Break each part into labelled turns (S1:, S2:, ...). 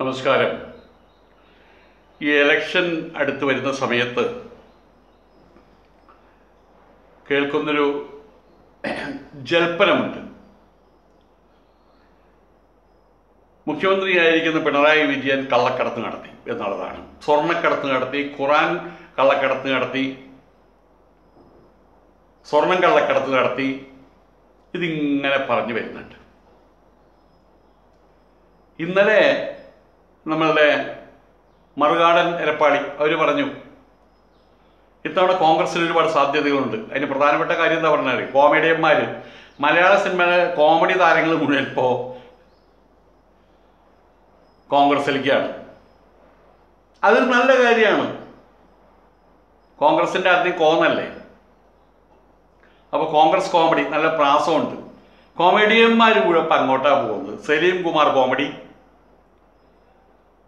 S1: നമസ്കാരം. ഈ എലക്ഷൻ അടുത്ത് വരുന്ന സമയത്ത് കേൾക്കുന്നൊരു ജൽപ്പനമുണ്ട്. മുഖ്യമന്ത്രിയായിരിക്കുന്ന പിണറായി വിജയൻ കള്ളക്കടത്ത് നടത്തി എന്നുള്ളതാണ്. സ്വർണക്കടത്ത് നടത്തി ഖുറാൻ കള്ളക്കടത്ത് നടത്തി സ്വർണം കള്ളക്കടത്ത് നടത്തി ഇതിങ്ങനെ പറഞ്ഞു വരുന്നുണ്ട്. ഇന്നലെ നമ്മളുടെ മറുകാടൻ എരപ്പാളി അവർ പറഞ്ഞു ഇത്തവണ കോൺഗ്രസിന് ഒരുപാട് സാധ്യതകളുണ്ട്. അതിന് പ്രധാനപ്പെട്ട കാര്യം എന്താ പറഞ്ഞാൽ കോമഡിയന്മാർ മലയാള സിനിമയിലെ കോമഡി താരങ്ങൾ മുഴുവൻ ഇപ്പോൾ കോൺഗ്രസിലേക്കാണ് അതൊരു നല്ല കാര്യമാണ്. കോൺഗ്രസിന്റെ ആദ്യം കോന്നല്ലേ? അപ്പോൾ കോൺഗ്രസ് കോമഡി നല്ല പ്രാസമുണ്ട്. കോമഡിയന്മാർ കൂടെ ഇപ്പം അങ്ങോട്ടാണ് പോകുന്നത്. സലീം കുമാർ കോമഡി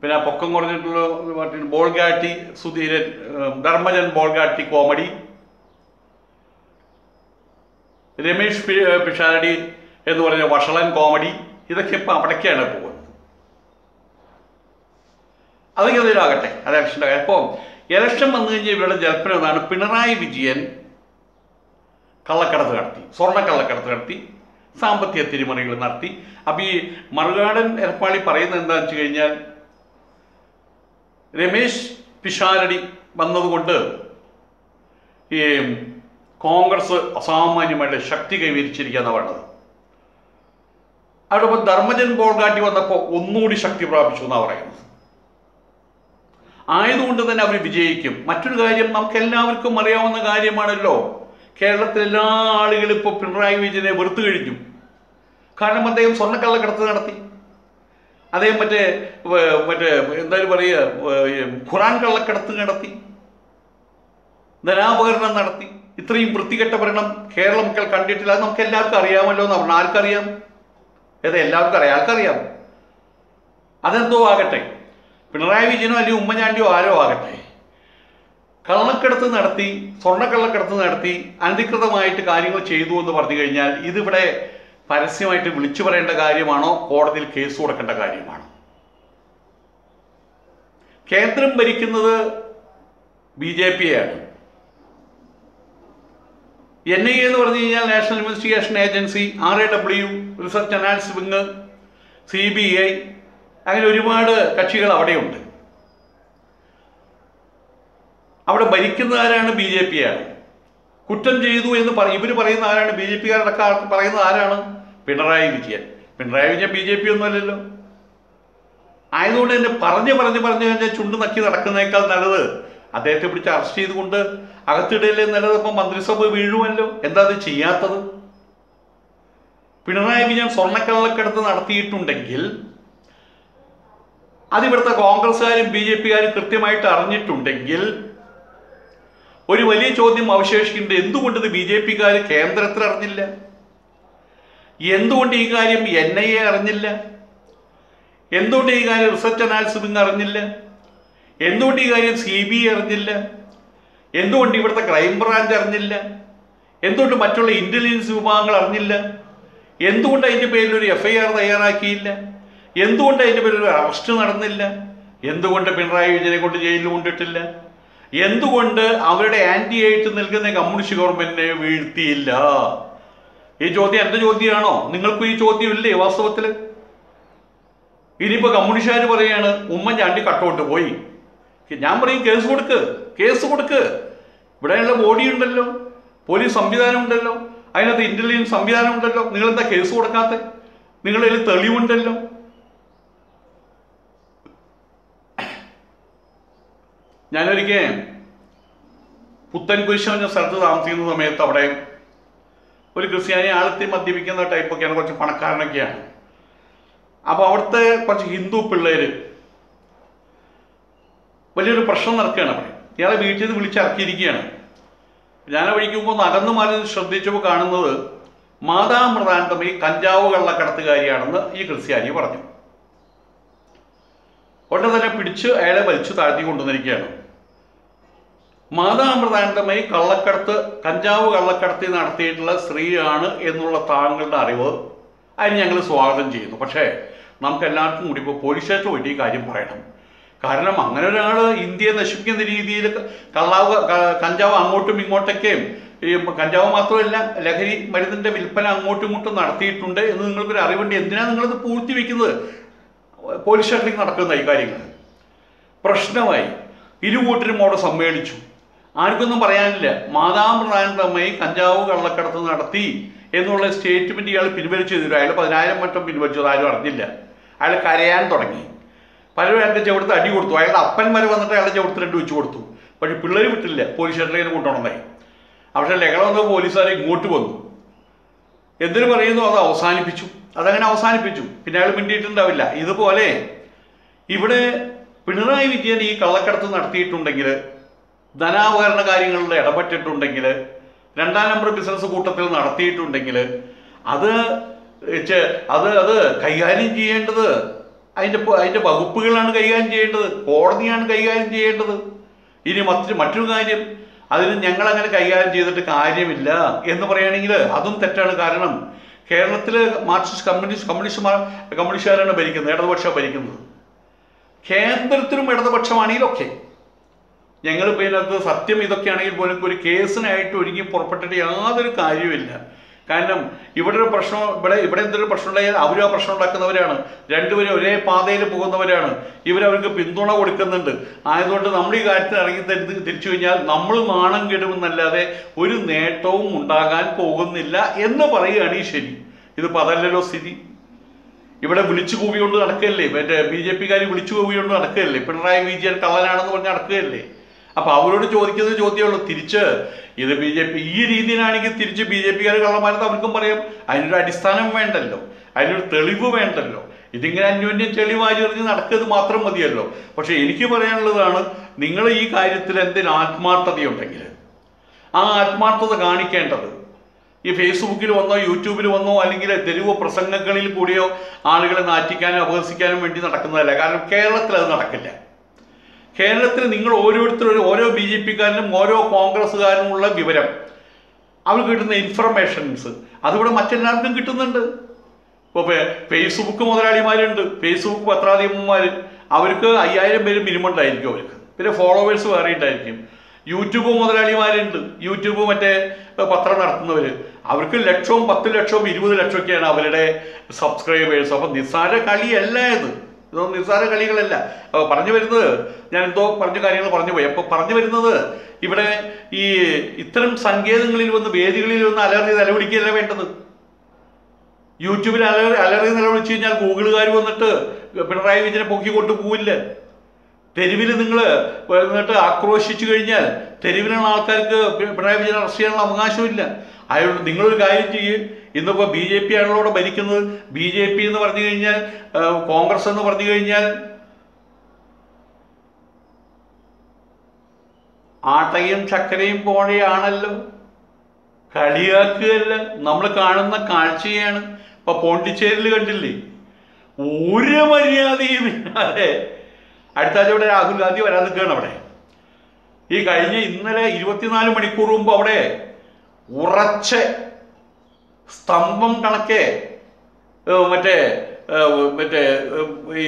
S1: പിന്നെ പൊക്കം കുറഞ്ഞിട്ടുള്ള പാർട്ടി ബോൾഗാട്ടി സുധീരൻ ധർമ്മജൻ ബോൾഗാട്ടി കോമഡി. രമേഷ് പിഷാരടി എന്ന് പറഞ്ഞ വഷളൻ കോമഡി. ഇതൊക്കെ ഇപ്പം അവിടേക്കാണ് പോകുന്നത്. അതൊക്കെ അതിലാകട്ടെ അത് ഇലക്ഷന്റെ ഇലക്ഷൻ വന്നു കഴിഞ്ഞാൽ ഇവരുടെ ജൽപ്പനം പിണറായി വിജയൻ കള്ളക്കടത്ത് നടത്തി സ്വർണ കള്ളക്കടത്ത് നടത്തി സാമ്പത്തിക തിരിമറികൾ നടത്തി. അപ്പോൾ ഈ മറുകാടൻ എരപ്പാളി പറയുന്നത് എന്താണെന്ന് വെച്ച് കഴിഞ്ഞാൽ രമേശ് പിഷാരടി വന്നതുകൊണ്ട് ഈ കോൺഗ്രസ് അസാമാന്യമായിട്ട് ശക്തി കൈവരിച്ചിരിക്കുകയെന്ന് പറയുന്നത് അവിടെ ധർമ്മജൻ ബോൾഗാട്ടി വന്നപ്പോൾ ഒന്നുകൂടി ശക്തി പ്രാപിച്ചു എന്നാണ് പറയുന്നത്. ആയതുകൊണ്ട് തന്നെ അവർ വിജയിക്കും. മറ്റൊരു കാര്യം നമുക്ക് എല്ലാവർക്കും അറിയാവുന്ന കാര്യമാണല്ലോ. കേരളത്തിലെ എല്ലാ ആളുകളും ഇപ്പോൾ പിണറായി വിജയനെ വെറുത്തു കഴിഞ്ഞു. കാരണം അദ്ദേഹം സ്വർണക്കള്ളക്കടത്ത് നടത്തി. അദ്ദേഹം മറ്റേ മറ്റേ എന്തായാലും പറയുക ഖുറാൻ കള്ളക്കടത്ത് നടത്തി ധനാപകരണം നടത്തി. ഇത്രയും വൃത്തികെട്ട ഭരണം കേരള മക്കൾ കണ്ടിട്ടില്ല. അത് നമുക്ക് എല്ലാവർക്കും അറിയാമല്ലോ എന്ന് പറഞ്ഞു. ആർക്കറിയാം? ഏത് എല്ലാവർക്കും അറിയാം? ആർക്കറിയാം? അതെന്തോ ആകട്ടെ. പിണറായി വിജയനോ അല്ലെങ്കിൽ ഉമ്മൻചാണ്ടിയോ ആരോ ആകട്ടെ. കള്ളക്കടത്ത് നടത്തി സ്വർണക്കള്ളക്കടത്ത് നടത്തി അനധികൃതമായിട്ട് കാര്യങ്ങൾ ചെയ്തു എന്ന് പറഞ്ഞു കഴിഞ്ഞാൽ ഇതിവിടെ പരസ്യമായിട്ട് വിളിച്ചു പറയേണ്ട കാര്യമാണോ? കോടതിയിൽ കേസ് കൊടുക്കേണ്ട കാര്യമാണോ? കേന്ദ്രം ഭരിക്കുന്നത് ബി ജെ പിയാണ്. എൻ ഐ എന്ന് പറഞ്ഞു കഴിഞ്ഞാൽ National Investigation Agency R A W Research Analysis Wing C B I അങ്ങനെ ഒരുപാട് കക്ഷികൾ അവിടെയുണ്ട്. അവിടെ ഭരിക്കുന്നവരാണ് ബി ജെ പി ആണ്. കുറ്റം ചെയ്തു എന്ന് പറ ഇവർ പറയുന്ന ആരാണ്? ബി ജെ പിക്കാരുടെ പറയുന്നത് ആരാണ്? Pinarayi Vijayan. Pinarayi Vijayan B J P ഒന്നുമല്ലല്ലോ. ആയതുകൊണ്ട് തന്നെ പറഞ്ഞ് പറഞ്ഞ് പറഞ്ഞു കഴിഞ്ഞാൽ ചുണ്ട് നക്കി നടക്കുന്നേക്കാൾ നല്ലത് അദ്ദേഹത്തെ പിടിച്ച് അറസ്റ്റ് ചെയ്തുകൊണ്ട് അകത്തിടയിലെ നല്ലത് ഇപ്പം മന്ത്രിസഭ വീഴുമല്ലോ. എന്താ അത് ചെയ്യാത്തത്? പിണറായി വിജയൻ സ്വർണക്കള്ളക്കടത്ത് നടത്തിയിട്ടുണ്ടെങ്കിൽ അതിവിടുത്തെ കോൺഗ്രസ്സുകാരും ബി ജെ പിക്കാരും കൃത്യമായിട്ട് അറിഞ്ഞിട്ടുണ്ടെങ്കിൽ ഒരു വലിയ ചോദ്യം അവശേഷിക്കുന്നുണ്ട് എന്തുകൊണ്ട് ഇത് ബി ജെ പിക്കാർ കേന്ദ്രത്തിൽ അറിഞ്ഞില്ല? എന്തുകൊണ്ട് ഈ കാര്യം എൻ ഐ എ അറിഞ്ഞില്ല? എന്തുകൊണ്ട് ഈ കാര്യം റിസർച്ച് അനാലിസിസ് വിങ് അറിഞ്ഞില്ല? എന്തുകൊണ്ട് ഈ കാര്യം സി ബി ഐ അറിഞ്ഞില്ല? എന്തുകൊണ്ട് ഇവിടുത്തെ ക്രൈംബ്രാഞ്ച് അറിഞ്ഞില്ല? എന്തുകൊണ്ട് മറ്റുള്ള ഇന്റലിജൻസ് വിഭാഗങ്ങൾ അറിഞ്ഞില്ല? എന്തുകൊണ്ട് അതിന്റെ പേരിൽ ഒരു എഫ് ഐ ആർ തയ്യാറാക്കിയില്ല? എന്തുകൊണ്ട് അതിന്റെ പേരിൽ ഒരു അറസ്റ്റ് നടന്നില്ല? എന്തുകൊണ്ട് പിണറായി വിജയനെ കൊണ്ട് ജയിലിൽ കൊണ്ടിട്ടില്ല? എന്തുകൊണ്ട് അവരുടെ ആന്റി ആയിട്ട് നിൽക്കുന്ന കമ്മ്യൂണിസ്റ്റ് ഗവൺമെന്റിനെ വീഴ്ത്തിയില്ല? ഈ ചോദ്യം എന്റെ ചോദ്യമാണോ? നിങ്ങൾക്കും ഈ ചോദ്യം ഇല്ലേ വാസ്തവത്തിൽ ഇനിയിപ്പോ കമ്മ്യൂണിസ്റ്റുകാർ പറയാണ് ഉമ്മൻചാണ്ടി കട്ടോട്ട് പോയി. ഞാൻ പറയും കേസ് കൊടുക്ക് കേസ് കൊടുക്ക്. ഇവിടെയുള്ള ബോഡി ഉണ്ടല്ലോ പോലീസ് സംവിധാനം ഉണ്ടല്ലോ അതിനകത്ത് ഇന്റലിജൻസ് സംവിധാനം ഉണ്ടല്ലോ. നിങ്ങൾ എന്താ കേസ് കൊടുക്കാത്ത? നിങ്ങളിൽ തെളിവുണ്ടല്ലോ. ഞാനൊരിക്കൽ പുത്തൻകുരിശ് എന്ന സ്ഥലത്ത് താമസിക്കുന്ന സമയത്ത് അവിടെ ഒരു ക്രിസ്ത്യാനി ആളത്തി മദ്യപിക്കുന്ന ടൈപ്പൊക്കെയാണ് കുറച്ച് പണക്കാരനൊക്കെയാണ്. അപ്പോൾ അവിടുത്തെ കുറച്ച് ഹിന്ദു പിള്ളേര് വലിയൊരു പ്രശ്നം നടക്കുകയാണ് അവിടെ. ഇയാളെ വീട്ടിൽ നിന്ന് വിളിച്ചിറക്കിയിരിക്കുകയാണ്. ഞാൻ വഴിക്കുമ്പോൾ നടന്നു മാറി ശ്രദ്ധിച്ചപ്പോൾ കാണുന്നത് മാതാമൃതാന്തമി കഞ്ചാവ് കള്ളക്കടത്തുകാരിയാണെന്ന് ഈ ക്രിസ്ത്യാനി പറഞ്ഞു. ഉടനെ തന്നെ പിടിച്ച് അയാളെ വലിച്ചു താഴ്ത്തി കൊണ്ടുവന്നിരിക്കുകയാണ്. മാതാമൃതാനന്ദമയി കള്ളക്കടത്ത് കഞ്ചാവ് കള്ളക്കടത്തി നടത്തിയിട്ടുള്ള സ്ത്രീയാണ് എന്നുള്ള താങ്കളുടെ അറിവ്. അതിന് ഞങ്ങൾ സ്വാഗതം ചെയ്യുന്നു. പക്ഷേ നമുക്ക് എല്ലാവർക്കും കൂടി ഇപ്പോൾ പോലീസ് സ്റ്റേഷൻ പോയിട്ട് ഈ കാര്യം പറയണം. കാരണം അങ്ങനെ ഒരാൾ ഇന്ത്യയെ നശിപ്പിക്കുന്ന രീതിയിൽ കള്ളാവ് കഞ്ചാവ് അങ്ങോട്ടും ഇങ്ങോട്ടൊക്കെയും ഈ കഞ്ചാവ് മാത്രമല്ല ലഹരി മരുന്നിന്റെ വിൽപ്പന അങ്ങോട്ടും ഇങ്ങോട്ടും നടത്തിയിട്ടുണ്ട് എന്ന് നിങ്ങൾക്കൊരു അറിവുണ്ട്. എന്തിനാണ് നിങ്ങളിത് പൂഴ്ത്തി വയ്ക്കുന്നത് പോലീസ് സ്റ്റേഷനിൽ നടക്കുന്ന ഈ കാര്യങ്ങൾ പ്രശ്നമായി. ഇരുകൂട്ടരും അവിടെ സമ്മേളിച്ചു. ആർക്കൊന്നും പറയാനില്ല. മാതാപ്രധാനമായി കഞ്ചാവ് കള്ളക്കടത്ത് നടത്തി എന്നുള്ള സ്റ്റേറ്റ്മെന്റ് ഇയാൾ പിൻവലിച്ചു തരും. അയാൾ പതിനായിരം വട്ടം പിൻവലിച്ചത് ആരും അറിഞ്ഞില്ല. അയാൾ കരയാൻ തുടങ്ങി. പലരും അയാളുടെ ചെവിടുത്ത് അടി കൊടുത്തു. അയാളുടെ അപ്പൻ വരെ വന്നിട്ട് അയാളുടെ ചെവിടുത്ത് രണ്ട് വെച്ച് കൊടുത്തു. പക്ഷെ പിള്ളേർ വിട്ടില്ല. പോലീസ് സ്റ്റേഷനിലേക്ക് കൊണ്ടുവന്നായി പക്ഷെ ലഹള വന്ന പോലീസുകാർ ഇങ്ങോട്ട് വന്നു. എന്തിനു പറയുന്നു? അത് അവസാനിപ്പിച്ചു. അതങ്ങനെ അവസാനിപ്പിച്ചു. പിന്നെ അയാൾ മിണ്ടിയിട്ടുണ്ടാവില്ല. ഇതുപോലെ ഇവിടെ പിണറായി വിജയൻ ഈ കള്ളക്കടത്ത് നടത്തിയിട്ടുണ്ടെങ്കിൽ ധനാപകരണ കാര്യങ്ങളിൽ ഇടപെട്ടിട്ടുണ്ടെങ്കിൽ രണ്ടാം നമ്പർ ബിസിനസ് കൂട്ടത്തിൽ നടത്തിയിട്ടുണ്ടെങ്കിൽ അത് അത് അത് കൈകാര്യം ചെയ്യേണ്ടത് അതിന്റെ അതിന്റെ വകുപ്പുകളാണ് കൈകാര്യം ചെയ്യേണ്ടത് കോടതിയാണ് കൈകാര്യം ചെയ്യേണ്ടത്. ഇനി മറ്റു മറ്റൊരു കാര്യം അതിന് ഞങ്ങൾ അങ്ങനെ കൈകാര്യം ചെയ്തിട്ട് കാര്യമില്ല എന്ന് പറയുകയാണെങ്കിൽ അതും തെറ്റാണ് കാരണം കേരളത്തിൽ മാർക്സിസ്റ്റ് കമ്മ്യൂണിസ്റ്റ് കമ്മ്യൂണിസ്റ്റ് കമ്മ്യൂണിസ്റ്റുകാരാണ് ഭരിക്കുന്നത് ഇടതുപക്ഷം ഭരിക്കുന്നത്. കേന്ദ്രത്തിലും ഇടതുപക്ഷമാണെങ്കിലൊക്കെ ഞങ്ങൾ ഇപ്പോൾ ഇതിനകത്ത് സത്യം ഇതൊക്കെയാണെങ്കിൽ പോലും ഒരു കേസിനായിട്ട് ഒരുങ്ങി പുറപ്പെട്ടിട്ട് യാതൊരു കാര്യമില്ല കാരണം ഇവിടെ ഒരു പ്രശ്നം ഇവിടെ ഇവിടെ എന്തൊരു പ്രശ്നം ഉണ്ടായാൽ അവരും ആ പ്രശ്നം ഉണ്ടാക്കുന്നവരാണ്. രണ്ടുപേരും ഒരേ പാതയിൽ പോകുന്നവരാണ്. ഇവരവർക്ക് പിന്തുണ കൊടുക്കുന്നുണ്ട്. ആയതുകൊണ്ട് നമ്മൾ ഈ കാര്യത്തിൽ ഇറങ്ങി തരുന്ന തിരിച്ചു കഴിഞ്ഞാൽ നമ്മൾ നാണം കെടുമെന്നല്ലാതെ ഒരു നേട്ടവും ഉണ്ടാകാൻ പോകുന്നില്ല എന്ന് പറയുകയാണ് ഈ ശരി. ഇത് അതല്ലല്ലോ സ്ഥിതി. ഇവിടെ വിളിച്ചു കൂവിയോണ്ട് നടക്കുകയല്ലേ? മറ്റേ ബി ജെ പിക്കാർ വിളിച്ചു കൂവിയോണ്ട് നടക്കുകയല്ലേ? പിണറായി വിജയൻ കള്ളനാണെന്ന് പറഞ്ഞ് നടക്കുകയല്ലേ? അപ്പൊ അവരോട് ചോദിക്കുന്ന ചോദ്യമുള്ളൂ തിരിച്ച് ഇത് ബി ജെ പി ഈ രീതിയിലാണെങ്കിൽ തിരിച്ച് ബി ജെ പിക്കാർ കള്ളമാരത്ത് അവർക്കും പറയാം. അതിനൊരു അടിസ്ഥാനം വേണ്ടല്ലോ. അതിനൊരു തെളിവ് വേണ്ടല്ലോ. ഇതിങ്ങനെ അന്യോന്യം തെളിവാരി എറിഞ്ഞ് നടക്കുന്നത് മാത്രം മതിയല്ലോ. പക്ഷെ എനിക്ക് പറയാനുള്ളതാണ് നിങ്ങൾ ഈ കാര്യത്തിൽ എന്തെങ്കിലും ആത്മാർത്ഥതയുണ്ടെങ്കിൽ? ആ ആത്മാർത്ഥത കാണിക്കേണ്ടത്. ഈ ഫേസ്ബുക്കിൽ വന്നോ യൂട്യൂബിൽ വന്നോ അല്ലെങ്കിൽ തെരുവ് പ്രസംഗങ്ങളിൽ കൂടിയോ ആളുകളെ നാറ്റിക്കാനും അപഹസിക്കാനും വേണ്ടി നടക്കുന്നതല്ല. കാരണം കേരളത്തിൽ അത് നടക്കില്ല. കേരളത്തിൽ നിങ്ങൾ ഓരോരുത്തരും ഓരോ ബി ജെ പിക്കാരനും ഓരോ കോൺഗ്രസ്സുകാരനും ഉള്ള വിവരം. അവർ കിട്ടുന്ന ഇൻഫർമേഷൻസ് അതിവിടെ മറ്റെല്ലാവർക്കും കിട്ടുന്നുണ്ട്. ഇപ്പോൾ ഫേസ്ബുക്ക് മുതലാളിമാരുണ്ട്. ഫേസ്ബുക്ക് പത്രാധിപന്മാർ അവർക്ക് അയ്യായിരം പേര് മിനിമം ഉണ്ടായിരിക്കും അവർക്ക്. പിന്നെ ഫോളോവേഴ്സ് വേറെ ഉണ്ടായിരിക്കും. യൂട്യൂബ് മുതലാളിമാരുണ്ട്. യൂട്യൂബ് മറ്റേ പത്രം നടത്തുന്നവർ അവർക്ക് ലക്ഷവും പത്ത് ലക്ഷവും ഇരുപത് ലക്ഷമൊക്കെയാണ് അവരുടെ സബ്സ്ക്രൈബേഴ്സ് അപ്പം നിസ്സാര കളിയല്ല ഇത്. ഇതൊന്നും നിസ്സാര കളികളല്ല. പറഞ്ഞു വരുന്നത് ഞാൻ എന്തോ പറഞ്ഞു കാര്യങ്ങൾ പറഞ്ഞു പോയി. അപ്പൊ പറഞ്ഞു വരുന്നത് ഇവിടെ ഈ ഇത്തരം സങ്കേതങ്ങളിൽ വന്ന് വേദികളിൽ വന്ന് അലറി നിലവിളിക്കുകയല്ല വേണ്ടത്. യൂട്യൂബിൽ അലറി അലറി നിലവിളിച്ചു കഴിഞ്ഞാൽ ഗൂഗിളുകാർ വന്നിട്ട് പിണറായി വിജയനെ പൊക്കിക്കൊണ്ട് പോവില്ല. തെരുവിൽ നിങ്ങൾ എന്നിട്ട് ആക്രോശിച്ചു കഴിഞ്ഞാൽ തെരുവിലുള്ള ആൾക്കാർക്ക് പിണറായി വിജയൻ അറസ്റ്റ് ചെയ്യാനുള്ള അവകാശമില്ല. അയാൾ നിങ്ങളൊരു കാര്യം ചെയ്യും. ഇന്നിപ്പോൾ ബി ജെ പി ആണല്ലോ ഭരിക്കുന്നത്. ബി ജെ പി എന്ന് പറഞ്ഞു കഴിഞ്ഞാൽ കോൺഗ്രസ് എന്ന് പറഞ്ഞു കഴിഞ്ഞാൽ ആട്ടയും ചക്കരയും പോണയാണല്ലോ കളിയാക്കുകയല്ല. നമ്മൾ കാണുന്ന കാഴ്ചയാണ്. ഇപ്പൊ പോണ്ടിച്ചേരിൽ കണ്ടില്ലേ? ഒരു മര്യാദയും ഇല്ലാതെ. അടുത്ത ആഴ്ച ഇവിടെ രാഹുൽ ഗാന്ധി വരാൻ നിൽക്കുകയാണ് അവിടെ. ഈ കഴിഞ്ഞ ഇന്നലെ ഇരുപത്തിനാല് മണിക്കൂർ മുമ്പ് അവിടെ ഉറച്ച സ്തംഭം കണക്കെ മറ്റേ മറ്റേ ഈ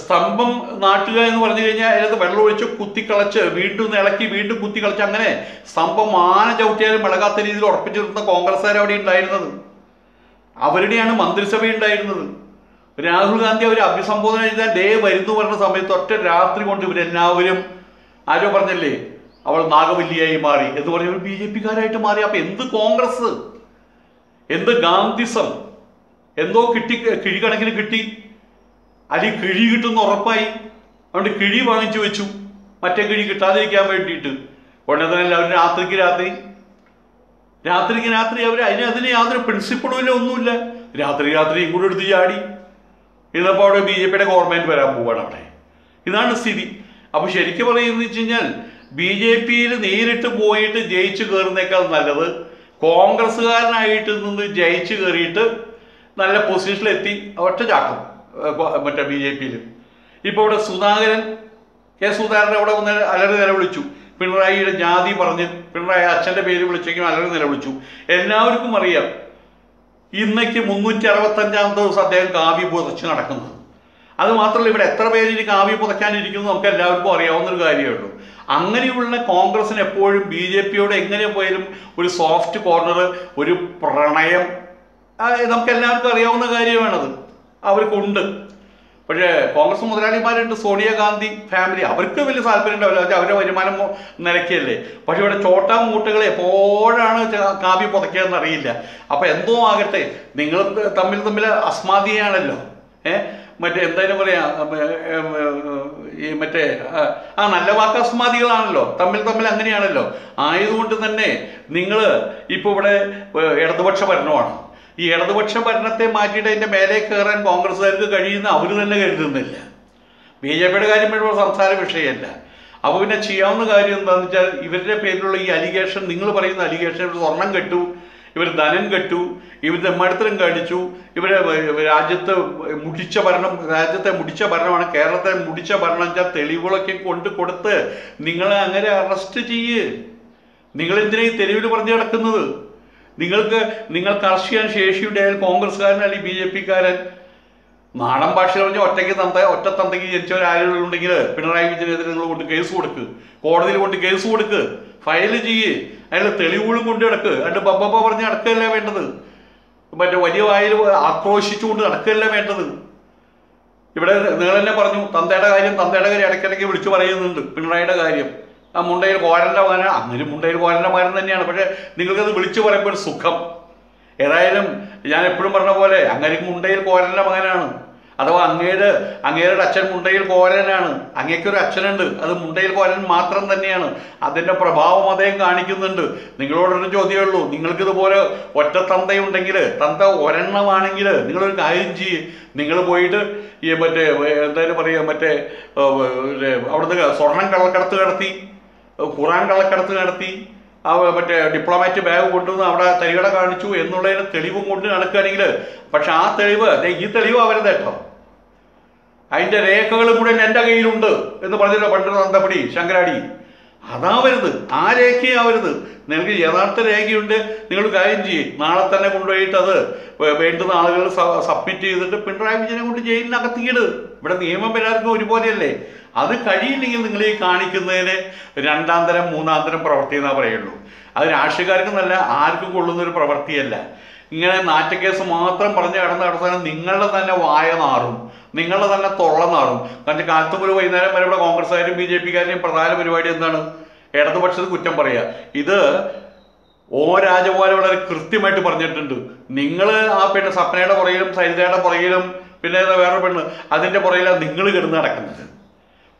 S1: സ്തംഭം നാട്ടുക എന്ന് പറഞ്ഞു കഴിഞ്ഞാൽ അതിനകത്ത് വെള്ളം ഒഴിച്ച് കുത്തിക്കളച്ച് വീണ്ടും ഇളക്കി വീണ്ടും കുത്തിക്കളച്ച് അങ്ങനെ സ്തംഭം ആന ചവിട്ടിയാലും ഇളകാത്ത രീതിയിൽ ഉറപ്പിച്ചു നിർത്തുന്ന കോൺഗ്രസ്സുകാർ അവിടെ ഉണ്ടായിരുന്നത്. അവരുടെയാണ് മന്ത്രിസഭ ഉണ്ടായിരുന്നത്. രാഹുൽ ഗാന്ധി അവർ അഭിസംബോധന ചെയ്താൽ ഡേ വരുന്നു പറഞ്ഞ സമയത്ത് ഒറ്റ രാത്രി കൊണ്ട് ഇവരെല്ലാവരും ആരോ പറഞ്ഞല്ലേ? അവൾ നാഗവല്ലിയായി മാറി. എന്ന് പറഞ്ഞ ബി ജെ പിക്കാരായിട്ട് മാറി. അപ്പൊ എന്ത് കോൺഗ്രസ് എന്ത് ഗാന്ധിസം? എന്തോ കിട്ടി കിഴികണക്കിന് കിട്ടി. അല്ലെങ്കിൽ കിഴി കിട്ടുന്ന ഉറപ്പായി. അതുകൊണ്ട് കിഴി വാങ്ങിച്ചു വെച്ചു. മറ്റേ കിഴി കിട്ടാതിരിക്കാൻ വേണ്ടിയിട്ട്. ഉടനെ തന്നെ അവർ രാത്രിക്ക് രാത്രി. രാത്രിക്ക് രാത്രി അവർ അതിന് അതിന് യാതൊരു പ്രിൻസിപ്പിളും ഇല്ല ഒന്നുമില്ല. രാത്രി രാത്രി കൂടെ എടുത്ത് ചാടി. ഇന്നിപ്പോൾ അവിടെ ബി ജെ പിയുടെ ഗവൺമെന്റ് വരാൻ പോവാണ് അവിടെ. ഇതാണ് സ്ഥിതി. അപ്പോൾ ശരിക്കും പറയുന്നത് വെച്ച് കഴിഞ്ഞാൽ ബി ജെ പിയിൽ നേരിട്ട് പോയിട്ട് ജയിച്ചു കയറുന്നേക്കാൾ നല്ലത് കോൺഗ്രസ്സുകാരനായിട്ട് നിന്ന് ജയിച്ചു കയറിയിട്ട് നല്ല പൊസിഷനിലെത്തി. ഒറ്റ ചാക്കും മറ്റേ ബി ജെ പിയിൽ ഇപ്പോൾ ഇവിടെ സുധാകരൻ കെ സുധാകരൻ അവിടെ വന്ന് അലറി നിലവിളിച്ചു. പിണറായിയുടെ ജാതി പറഞ്ഞ് പിണറായി അച്ഛന്റെ പേര് വിളിച്ചെങ്കിലും അലറി നിലവിളിച്ചു. എല്ലാവർക്കും അറിയാം ഇന്നേക്ക് മുന്നൂറ്റി അറുപത്തഞ്ചാം ദിവസം അദ്ദേഹം കാവ്യ പുതച്ച് നടക്കുന്നത്. അത് മാത്രമല്ല ഇവിടെ എത്ര പേര് ഇനി കാവ്യ പുതയ്ക്കാനിരിക്കുന്നു നമുക്ക് എല്ലാവർക്കും അറിയാവുന്ന ഒരു കാര്യമേ ഉള്ളൂ അങ്ങനെയുള്ള കോൺഗ്രസിന് എപ്പോഴും ബി ജെ പിയോട് എങ്ങനെ പോയാലും ഒരു സോഫ്റ്റ് കോർണർ ഒരു പ്രണയം നമുക്ക് എല്ലാവർക്കും അറിയാവുന്ന കാര്യമാണത്. അവർക്കുണ്ട്. പക്ഷേ കോൺഗ്രസ് മുതലാളിമാരുണ്ട് സോണിയാഗാന്ധി ഫാമിലി. അവർക്ക് വലിയ താല്പര്യം ഉണ്ടാവില്ല അവരുടെ വരുമാനം നിലയ്ക്കല്ലേ. പക്ഷെ ഇവിടെ ചോട്ടാ മൂട്ടുകൾ എപ്പോഴാണ് കാവ്യ പുതയ്ക്കുകയെന്ന് അറിയില്ല. അപ്പോൾ എന്തോ ആകട്ടെ നിങ്ങൾ തമ്മിൽ തമ്മിൽ അസ്മാദിയാണല്ലോ ഏ? മറ്റേ എന്തായാലും പറയാ ഈ മറ്റേ ആ, നല്ല വാക്കാസ്മാദികളാണല്ലോ. തമ്മിൽ തമ്മിൽ അങ്ങനെയാണല്ലോ. ആയതുകൊണ്ട് തന്നെ നിങ്ങൾ ഇപ്പോൾ ഇവിടെ ഇടതുപക്ഷ ഭരണമാണ്. ഈ ഇടതുപക്ഷ ഭരണത്തെ മാറ്റിയിട്ട് അതിന്റെ മേലെ കയറാൻ കോൺഗ്രസ്സുകാർക്ക് കഴിയുന്ന അവർ തന്നെ കരുതുന്നില്ല. ബി ജെ പിയുടെ കാര്യം വരുമ്പോൾ സംസാര വിഷയമല്ല. അപ്പോൾ പിന്നെ ചെയ്യാവുന്ന കാര്യം എന്താണെന്ന് വെച്ചാൽ ഇവരുടെ പേരിലുള്ള ഈ അലിഗേഷൻ നിങ്ങൾ പറയുന്ന അലിഗേഷൻ സ്വർണം കെട്ടു. ഇവർ ധനം കെട്ടു ഇവർ മടുത്തരം കാണിച്ചു ഇവരെ രാജ്യത്തെ മുടിച്ച ഭരണം രാജ്യത്തെ മുടിച്ച ഭരണമാണ് കേരളത്തെ മുടിച്ച ഭരണം വെച്ചാൽ തെളിവുകളൊക്കെ കൊണ്ട് കൊടുത്ത് നിങ്ങളെ അങ്ങനെ അറസ്റ്റ് ചെയ്യ്. നിങ്ങൾ എന്തിനാ ഈ തെരുവിൽ പറഞ്ഞു കിടക്കുന്നത് നിങ്ങൾക്ക് നിങ്ങൾ ചെയ്യാൻ ശേഷിയുണ്ടായാൽ കോൺഗ്രസ്സുകാരൻ അല്ലെങ്കിൽ ബി ജെ പിക്കാരൻ നാടൻ ഭാഷ പറഞ്ഞാൽ ഒറ്റയ്ക്ക് തന്ത ഒറ്റ തന്തയ്ക്ക് ജനിച്ചവരാരെങ്കിലും ഉണ്ടെങ്കിൽ പിണറായി വിജയനെതിരെ നിങ്ങൾ കൊണ്ട് കേസ് കൊടുക്ക്. കോടതിയിൽ കൊണ്ട് കേസ് കൊടുക്ക്. ഫയൽ ചെയ്യ്. അതിൽ തെളിവുകളും കൊണ്ട് കിടക്ക് എന്നിട്ട് ബബ്ബ പറഞ്ഞ് നടക്കുകയല്ല വേണ്ടത്? മറ്റേ വലിയ വായിൽ ആക്രോശിച്ചുകൊണ്ട് നടക്കുകയല്ല വേണ്ടത്? ഇവിടെ നിങ്ങൾ തന്നെ പറഞ്ഞു തന്തയുടെ കാര്യം തന്തയുടെ കാര്യം ഇടയ്ക്കിടയ്ക്ക് വിളിച്ചു പറയുന്നുണ്ട് പിണറായിയുടെ കാര്യം. ആ മുണ്ടയിൽ കോരന്റെ മകനാണ് അങ്ങനെ മുണ്ടയിൽ കോരന്റെ മകൻ തന്നെയാണ്. പക്ഷെ നിങ്ങൾക്കത് വിളിച്ചു പറയുമ്പോൾ സുഖം. ഏതായാലും ഞാൻ എപ്പോഴും പറഞ്ഞ പോലെ അങ്ങനെ മുണ്ടയിൽ കോരന്റെ മകനാണ്. അഥവാ അങ്ങേര് അങ്ങേരുടെ അച്ഛൻ മുണ്ടയിൽ കോരനാണ് അങ്ങേക്കൊരു അച്ഛനുണ്ട്. അത് മുണ്ടയിൽ കോരൻ മാത്രം തന്നെയാണ്. അതിന്റെ പ്രഭാവം അദ്ദേഹം കാണിക്കുന്നുണ്ട്. നിങ്ങളോടൊരു ചോദ്യമേ ഉള്ളൂ. നിങ്ങൾക്ക് ഇതുപോലെ ഒറ്റ തന്തയുണ്ടെങ്കിൽ തന്ത ഒരെണ്ണമാണെങ്കിൽ നിങ്ങളൊരു കാര്യം ചെയ്യ്. നിങ്ങൾ പോയിട്ട് ഈ മറ്റേ എന്തായാലും പറയുക മറ്റേ അവിടുത്തെ സ്വർണം കള്ളക്കടത്ത് നടത്തി ഖുറാൻ കള്ളക്കടത്ത് നടത്തി ആ മറ്റേ ഡിപ്ലോമാറ്റ് ബാഗ് കൊണ്ടുവന്ന് അവിടെ തരികട കാണിച്ചു എന്നുള്ളതിന് തെളിവും കൊണ്ട് നടക്കുകയാണെങ്കിൽ പക്ഷെ ആ തെളിവ് ഈ തെളിവ് അവരുടെ കേട്ടോ. അതിന്റെ രേഖകളും മുഴുവൻ എന്റെ കയ്യിലുണ്ട് എന്ന് പറഞ്ഞല്ലോ പണ്ട് നന്ദപടി ശങ്കരാടി. അതാവരുത് ആ രേഖയാവരുത് നിങ്ങൾക്ക് യഥാർത്ഥ രേഖയുണ്ട്. നിങ്ങൾ കാര്യം ചെയ്യും. നാളെ തന്നെ കൊണ്ടുപോയിട്ട് അത് വേണ്ടുന്ന ആളുകൾ സബ്മിറ്റ് ചെയ്തിട്ട് പിണറായി വിജയനെ കൊണ്ട് ജയിലിനകത്തിയിട് ഇവിടെ നിയമം എല്ലാവർക്കും ഒരുപോലെയല്ലേ? അത് കഴിയില്ലെങ്കിൽ നിങ്ങൾ ഈ കാണിക്കുന്നതിന് രണ്ടാം തരം മൂന്നാം തരം പ്രവൃത്തി എന്നാ പറയുള്ളൂ. അത് രാഷ്ട്രീയക്കാർക്ക് നല്ല ആർക്കും കൊള്ളുന്ന ഒരു പ്രവൃത്തിയല്ല. ഇങ്ങനെ നാറ്റക്കേസ് മാത്രം പറഞ്ഞ് കിടന്ന അവസാനം നിങ്ങളുടെ തന്നെ വായ നാറും. നിങ്ങളുടെ തന്നെ തൊള്ള നാറും. കാരണം കാലത്ത് വൈകുന്നേരം വരെ ഇവിടെ കോൺഗ്രസ്സുകാരും ബി ജെ പിക്കാരും പ്രധാന പരിപാടി എന്താണ്? ഇടതുപക്ഷത്ത് കുറ്റം പറയുക. ഇത് ഓ രാജഗോപാൽ വളരെ കൃത്യമായിട്ട് പറഞ്ഞിട്ടുണ്ട്. നിങ്ങൾ ആ പെണ്ണ് സപ്നയുടെ പുറകിലും സരിതയുടെ പുറകിലും പിന്നെ വേറെ പെണ്ണ് അതിന്റെ പുറകിലാണ് നിങ്ങൾ കിടന്ന് നടക്കുന്നത്.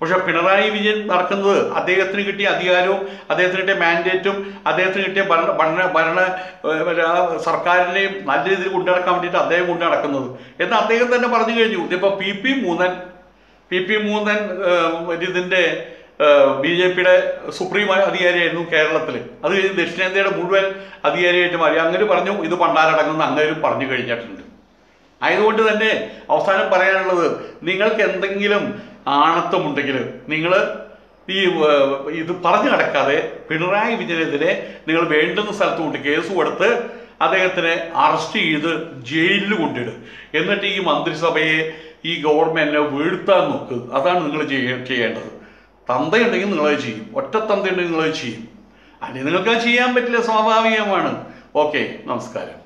S1: പക്ഷെ പിണറായി വിജയൻ നടക്കുന്നത് അദ്ദേഹത്തിന് കിട്ടിയ അധികാരവും അദ്ദേഹത്തിന് കിട്ടിയ മാൻഡേറ്റും അദ്ദേഹത്തിന് കിട്ടിയ ഭരണ ഭരണ ഭരണ സർക്കാരിനെയും നല്ല രീതിയിൽ കൊണ്ടു നടക്കാൻ വേണ്ടിയിട്ട് അദ്ദേഹം കൊണ്ടു നടക്കുന്നത്. എന്ന് അദ്ദേഹം തന്നെ പറഞ്ഞു കഴിഞ്ഞു. ഇതിപ്പോൾ പി പി മൂന്നൻ പി പി മൂന്നൻ ഇതിന്റെ ബി ജെ പിയുടെ സുപ്രീം അധികാരിയായിരുന്നു കേരളത്തിൽ അത് ദക്ഷിണേന്ത്യയുടെ മുഴുവൻ അധികാരിയായിട്ട് മാറി. അങ്ങനെ പറഞ്ഞു ഇത് പണ്ടാരടങ്ങുന്ന അങ്ങനെ പറഞ്ഞു കഴിഞ്ഞിട്ടുണ്ട്. ആയതുകൊണ്ട് തന്നെ അവസാനം പറയാനുള്ളത് നിങ്ങൾക്ക് എന്തെങ്കിലും ആണത്വമുണ്ടെങ്കിൽ നിങ്ങൾ ഈ ഇത് പറഞ്ഞു നടക്കാതെ പിണറായി വിജയനെതിരെ നിങ്ങൾ വേണ്ടുന്ന സ്ഥലത്ത് കൊണ്ട് കേസ് കൊടുത്ത് അദ്ദേഹത്തിനെ അറസ്റ്റ് ചെയ്ത് ജയിലിൽ കൊണ്ടിടും. എന്നിട്ട് ഈ മന്ത്രിസഭയെ ഈ ഗവൺമെന്റിനെ വീഴ്ത്താൻ നോക്ക്. അതാണ് നിങ്ങൾ ചെയ്യ- ചെയ്യേണ്ടത്. തന്തയുണ്ടെങ്കിൽ നിങ്ങളത് ചെയ്യും. ഒറ്റ തന്തയുണ്ടെങ്കിൽ നിങ്ങളത് ചെയ്യും. അല്ലെങ്കിൽ നിങ്ങൾക്ക് ചെയ്യാൻ പറ്റില്ല സ്വാഭാവികമാണ്. ഓക്കെ നമസ്കാരം.